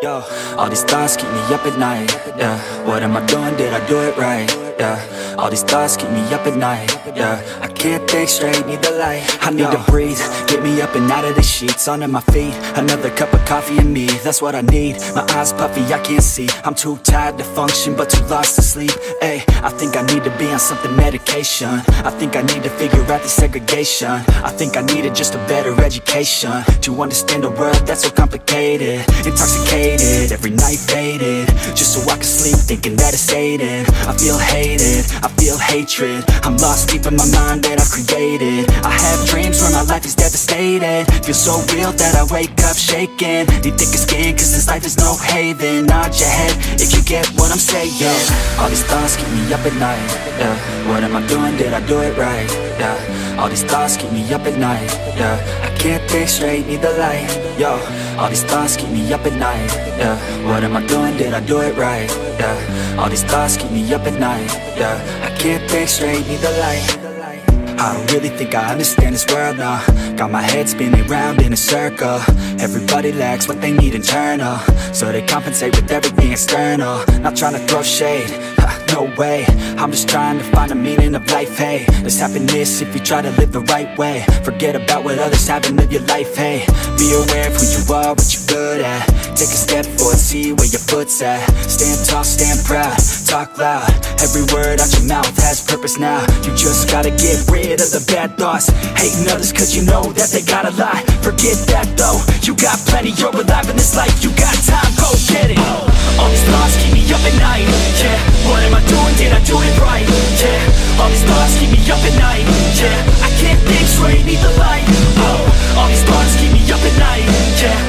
Yo, all these thoughts keep me up at night. Yeah, what am I doing? Did I do it right? Yeah, all these thoughts keep me up at night. Yeah, I can't think straight, need the light. I need to breathe, get me up and out of the sheets, onto my feet. Another cup of coffee and me, that's what I need. My eyes puffy, I can't see. I'm too tired to function, but too lost to sleep. Hey, I think I need to be on something medication. I think I need to figure out the segregation. I think I needed just a better education to understand a world that's so complicated. Intoxicated, every night faded, just so I can sleep thinking that it's sated. I feel hated, I feel hatred. I'm lost deep in my mind that I've created. I have dreams where my life is devastated. Feel so real that I wake up shaking. Need thicker skin, cause this life is no haven. Nod your head if you get what I'm saying. All these thoughts keep me up at night. Yeah, what am I doing? Did I do it right? Yeah, all these thoughts keep me up at night. Yeah, I can't think straight, need the light. Yo, all these thoughts keep me up at night. Yeah, what am I doing? Did I do it right? Yeah, all these thoughts keep me up at night. Yeah, I can't think straight, need the light. I don't really think I understand this world now Got my head spinning round in a circle. Everybody lacks what they need internal. So they compensate with everything external. Not trying to throw shade, ha, no way. I'm just trying to find the meaning of life, hey. There's happiness if you try to live the right way. Forget about what others have and live your life, hey. Be aware of who you are, what you're good at Take a step forward, see where your foot's at. Stand tall, stand proud, talk loud. Every word out your mouth has purpose now. You just gotta get rid of the bad thoughts. Hating others cause you know that they gotta lie. Forget that though, you got plenty You're alive in this life, you got time, go get it. All these thoughts keep me up at night, yeah. What am I doing, did I do it right, yeah? All these thoughts keep me up at night, yeah. I can't think straight, need the light, oh. All these thoughts keep me up at night, yeah.